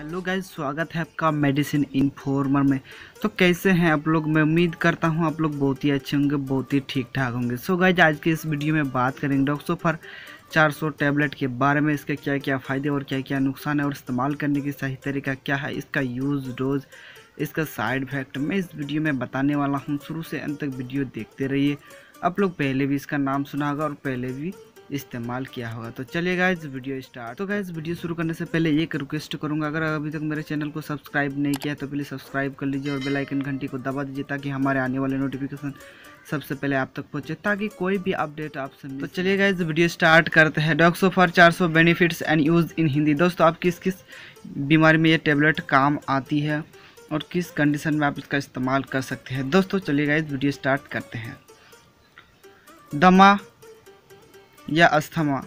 Hello guys स्वागत है आपका मेडिसिन इन्फॉर्मर में। तो कैसे हैं आप लोग? मैं उम्मीद करता हूँ आप लोग बहुत ही अच्छे होंगे, बहुत ही ठीक ठाक होंगे। सो गाइज़ आज के इस वीडियो में बात करेंगे डॉक्सोफर 400 टैबलेट के बारे में, इसके क्या क्या फ़ायदे और क्या क्या नुकसान है और इस्तेमाल करने की सही तरीका क्या है, इसका यूज़ डोज इसका साइड इफ़ेक्ट मैं इस वीडियो में बताने वाला हूँ, शुरू से अंत तक वीडियो देखते रहिए। आप लोग पहले भी इसका नाम सुना होगा और पहले भी इस्तेमाल किया होगा। तो चलिए गाइज़ वीडियो स्टार्ट तो गाइज़ वीडियो शुरू करने से पहले एक रिक्वेस्ट करूँगा। अगर अभी तक मेरे चैनल को सब्सक्राइब नहीं किया तो प्लीज़ सब्सक्राइब कर लीजिए और बेलाइकन घंटी को दबा दीजिए ताकि हमारे आने वाले नोटिफिकेशन सबसे पहले आप तक पहुँचे, ताकि कोई भी अपडेट आपसे मिले। तो चलिए गाइज़ वीडियो स्टार्ट करते हैं। डॉक्सो फॉर चार सौ benefits and use in Hindi दोस्तों, आप किस किस बीमारी में ये टेबलेट काम आती है और किस कंडीशन में आप इसका इस्तेमाल कर सकते हैं? दोस्तों, चलिए गाइज़ वीडियो स्टार्ट करते हैं। दमा या अस्थमा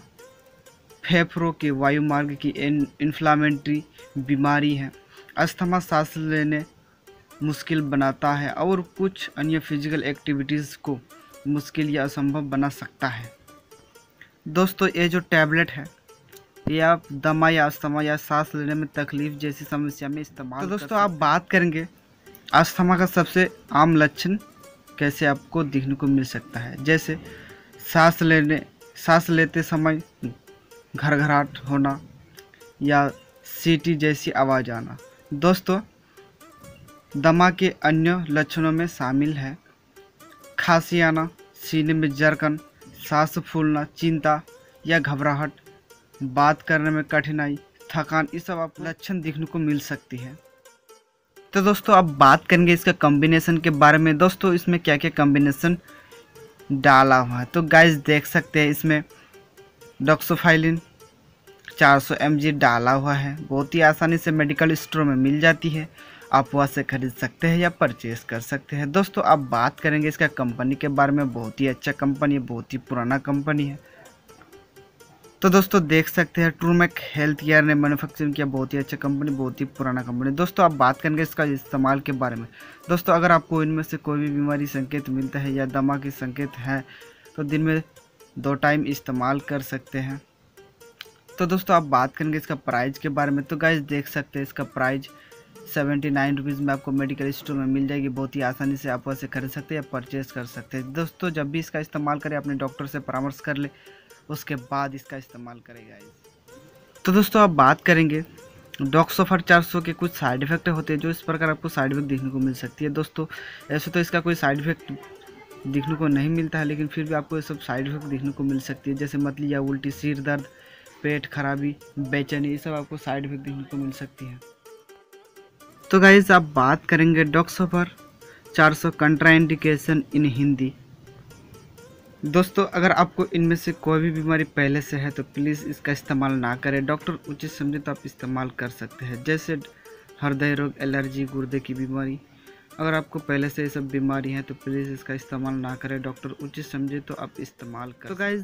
फेफड़ों के वायुमार्ग की इन्फ्लामेंट्री बीमारी है। अस्थमा सांस लेने मुश्किल बनाता है और कुछ अन्य फ़िज़िकल एक्टिविटीज़ को मुश्किल या असंभव बना सकता है। दोस्तों ये जो टैबलेट है ये आप दमा या अस्थमा या सांस लेने में तकलीफ़ जैसी समस्या में इस्तेमाल तो दोस्तों आप बात करेंगे अस्थमा का सबसे आम लक्षण कैसे आपको देखने को मिल सकता है? जैसे सांस लेने सांस लेते समय घर घराट होना या सीटी जैसी आवाज़ आना। दोस्तों दमा के अन्य लक्षणों में शामिल है। खांसी आना, सीने में जरकन, सांस फूलना, चिंता या घबराहट, बात करने में कठिनाई, थकान, ये सब आप लक्षण देखने को मिल सकती है। तो दोस्तों अब बात करेंगे इसका कॉम्बिनेशन के बारे में। दोस्तों, इसमें क्या क्या कॉम्बिनेशन डाला हुआ है। तो गाइस देख सकते हैं इसमें डॉक्सोफाइलिन 400 सौ डाला हुआ है। बहुत ही आसानी से मेडिकल स्टोर में मिल जाती है। आप वहाँ से खरीद सकते हैं या परचेज कर सकते हैं। दोस्तों, अब बात करेंगे इसका कंपनी के बारे में। बहुत ही अच्छा कंपनी है, बहुत ही पुराना कंपनी है। तो दोस्तों देख सकते हैं ट्रूमैक हेल्थ केयर ने मैन्युफैक्चरिंग किया बहुत ही अच्छा कंपनी बहुत ही पुराना कंपनी दोस्तों आप बात करेंगे इसका इस्तेमाल के बारे में। दोस्तों अगर आपको इनमें से कोई भी बीमारी संकेत मिलता है या दमा के संकेत हैं तो दिन में दो टाइम इस्तेमाल कर सकते हैं। तो दोस्तों आप बात करेंगे इसका प्राइज के बारे में। तो गाइज़ देख सकते हैं इसका प्राइस सेवेंटी नाइन रुपीज़ में आपको मेडिकल स्टोर में मिल जाएगी। बहुत ही आसानी से आप वैसे खरीद सकते हैं या परचेज कर सकते हैं। दोस्तों, जब भी इसका इस्तेमाल करें, अपने डॉक्टर से परामर्श कर ले, उसके बाद इसका इस्तेमाल करेगा तो दोस्तों आप बात करेंगे डॉक्सोफर 400 के कुछ साइड इफ़ेक्ट होते हैं, जो इस प्रकार आपको साइड इफ़ेक्ट देखने को मिल सकती है। दोस्तों, ऐसे तो इसका कोई साइड इफ़ेक्ट देखने को नहीं मिलता है, लेकिन फिर भी आपको ये सब साइड इफ़ेक्ट देखने को मिल सकती है। जैसे मतली या उल्टी, सिर दर्द, पेट खराबी, बेचैनी, ये सब आपको साइड इफ़ेक्ट देखने को मिल सकती है। तो गाइज़ आप बात करेंगे डॉक्सोफर 400 कंट्राइंडिकेशन इन हिंदी दोस्तों अगर आपको इनमें से कोई भी बीमारी पहले से है तो प्लीज़ इसका इस्तेमाल ना करें। डॉक्टर उचित समझे तो आप इस्तेमाल कर सकते हैं। जैसे हृदय रोग एलर्जी गुर्दे की बीमारी। अगर आपको पहले से ये सब बीमारी है तो प्लीज़ इसका इस्तेमाल ना करें। डॉक्टर उचित समझे तो आप इस्तेमाल कर तो गाइज़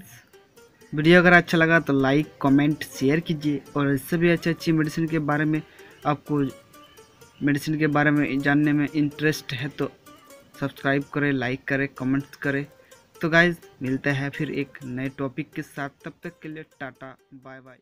वीडियो अगर अच्छा लगा तो लाइक कमेंट शेयर कीजिए। और इससे भी अच्छी अच्छी मेडिसिन के बारे में आपको मेडिसिन के बारे में जानने में इंटरेस्ट है तो सब्सक्राइब करें लाइक करें कमेंट्स करें। तो गाइज़ मिलते हैं फिर एक नए टॉपिक के साथ। तब तक के लिए टाटा बाय बाय